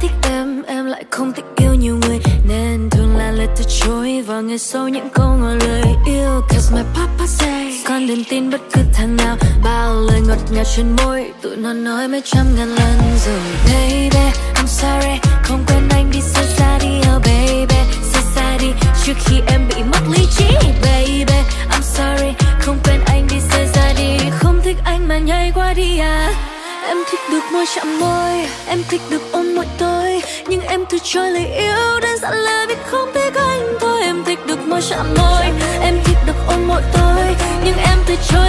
thích em em lại không thích yêu nhiều người. Nên thường là lời từ chối và nghe sâu những câu ngỏ lời yêu. Cause my papa say, con đừng tin bất cứ thằng nào. Bao lời ngọt ngào trên môi, tụi nó nói mấy trăm ngàn lần rồi. Baby, I'm sorry, không quên anh đi xa xa đi oh baby. Xa xa đi, trước khi em bị mất lý trí. Baby, I'm sorry, không quên anh đi xa xa đi. Không thích anh mà nhảy qua đi à. Em thích được môi chạm môi, Em thích được ôm mỗi tôi. Nhưng em từ chối lời yêu Đơn giản là vì không thích anh thôi. Em thích được môi chạm môi, Em thích được ôm mỗi tôi. Nhưng em từ chối